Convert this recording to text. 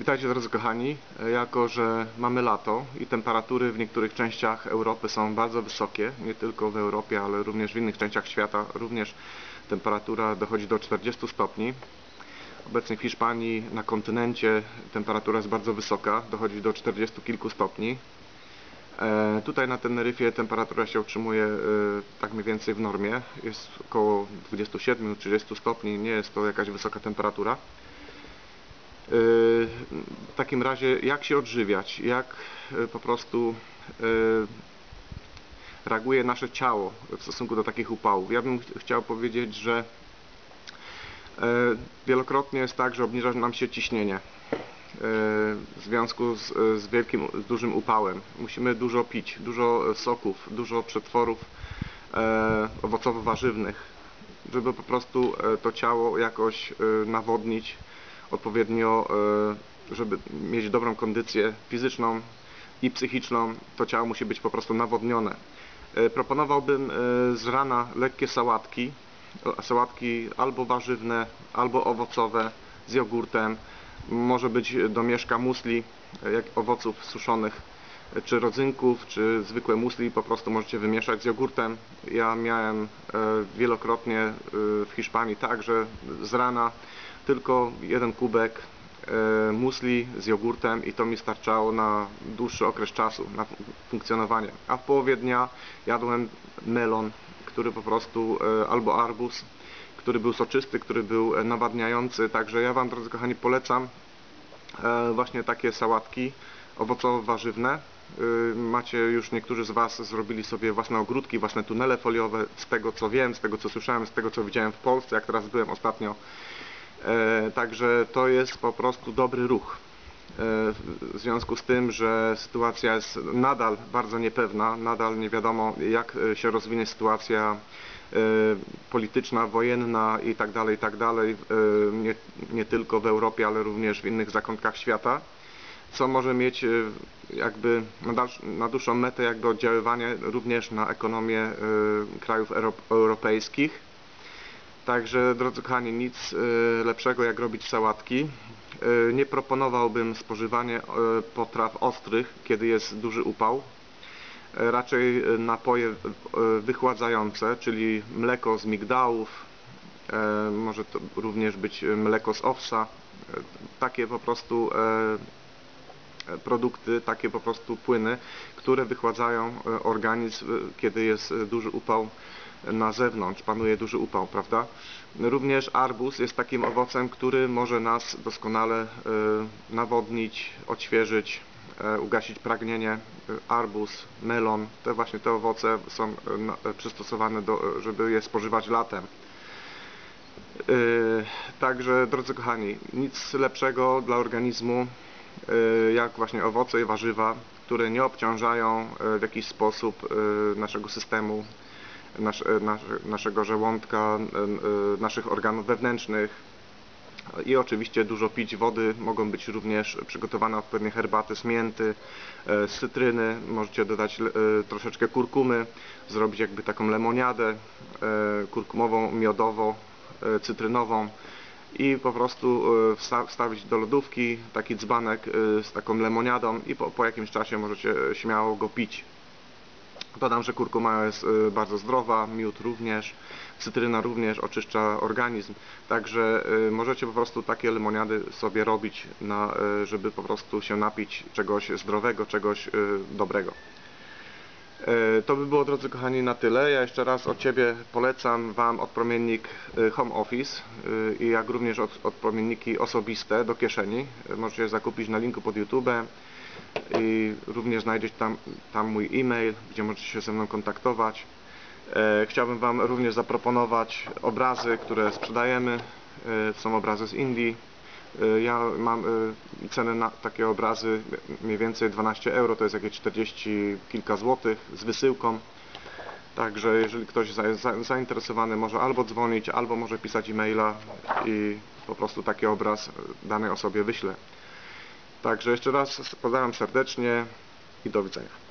Witajcie drodzy kochani. Jako, że mamy lato i temperatury w niektórych częściach Europy są bardzo wysokie, nie tylko w Europie, ale również w innych częściach świata, również temperatura dochodzi do 40 stopni. Obecnie w Hiszpanii na kontynencie temperatura jest bardzo wysoka, dochodzi do 40 kilku stopni. E, tutaj na Teneryfie temperatura się utrzymuje e, tak mniej więcej w normie, jest około 27-30 stopni, nie jest to jakaś wysoka temperatura. W takim razie jak się odżywiać, jak e, po prostu e, reaguje nasze ciało w stosunku do takich upałów. Ja bym ch chciał powiedzieć, że e, wielokrotnie jest tak, że obniża nam się ciśnienie w związku z, z wielkim, z dużym upałem. Musimy dużo pić, dużo soków, dużo przetworów owocowo-warzywnych, żeby po prostu to ciało jakoś nawodnić odpowiednio, e, żeby mieć dobrą kondycję fizyczną i psychiczną, to ciało musi być po prostu nawodnione. E, proponowałbym e, z rana lekkie sałatki, sałatki albo warzywne, albo owocowe z jogurtem. Może być domieszka musli, jak owoców suszonych, czy rodzynków, czy zwykłe musli po prostu możecie wymieszać z jogurtem. Ja miałem wielokrotnie w Hiszpanii tak, że z rana tylko jeden kubek e, musli z jogurtem i to mi starczało na dłuższy okres czasu, na funkcjonowanie. A w połowie dnia jadłem melon, który po prostu, e, albo arbuz, który był soczysty, który był e, nawadniający. Także ja Wam, drodzy kochani, polecam właśnie takie sałatki owocowo-warzywne. Macie już niektórzy z Was zrobili sobie własne ogródki, własne tunele foliowe. Z tego co wiem, z tego co słyszałem, z tego co widziałem w Polsce, jak teraz byłem ostatnio także to jest po prostu dobry ruch. E, w związku z tym, że sytuacja jest nadal bardzo niepewna, nadal nie wiadomo jak e, się rozwinie sytuacja polityczna, wojenna i tak dalej, i tak dalej, nie, nie tylko w Europie, ale również w innych zakątkach świata, co może mieć jakby na dłuższą metę jakby oddziaływanie również na ekonomię krajów europejskich Także drodzy kochani, nic y, lepszego jak robić sałatki. Y, nie proponowałbym spożywanie y, potraw ostrych, kiedy jest duży upał. Raczej napoje wychładzające, czyli mleko z migdałów, może to również być mleko z owsa. Takie po prostu produkty, takie po prostu płyny, które wychładzają organizm, kiedy jest duży upał na zewnątrz, panuje duży upał, prawda? Również arbuz jest takim owocem, który może nas doskonale e, nawodnić, odświeżyć, e, ugasić pragnienie. E, arbuz, melon, te właśnie te owoce są przystosowane, do, żeby je spożywać latem. Także, drodzy kochani, nic lepszego dla organizmu jak właśnie owoce i warzywa, które nie obciążają w jakiś sposób naszego systemu e, nasz, naszego żołądka, e, e, naszych organów wewnętrznych i oczywiście dużo pić wody, mogą być również przygotowane odpowiednie herbaty z mięty, z cytryny, możecie dodać troszeczkę kurkumy, zrobić jakby taką lemoniadę kurkumową, miodowo, cytrynową i po prostu wstawić do lodówki taki dzbanek z taką lemoniadą i po, po jakimś czasie możecie śmiało go pić. Dodam, że kurkuma jest y, bardzo zdrowa, miód również, cytryna również oczyszcza organizm, także y, możecie po prostu takie lemoniady sobie robić, na, y, żeby po prostu się napić czegoś zdrowego, czegoś dobrego. To by było, drodzy kochani, na tyle. Ja jeszcze raz od Ciebie polecam Wam odpromiennik Home Office i jak również odpromienniki osobiste do kieszeni. Możecie zakupić na linku pod YouTube i również znajdziecie tam, tam mój e-mail, gdzie możecie się ze mną kontaktować. E, chciałbym Wam również zaproponować obrazy, które sprzedajemy. E, są obrazy z Indii. E, ja mam e, cenę na takie obrazy mniej więcej 12 euro, to jest jakieś 40 kilka złotych z wysyłką. Także jeżeli ktoś jest zainteresowany może albo dzwonić, albo może pisać e-maila i po prostu taki obraz danej osobie wyślę. Także jeszcze raz pozdrawiam serdecznie i do widzenia.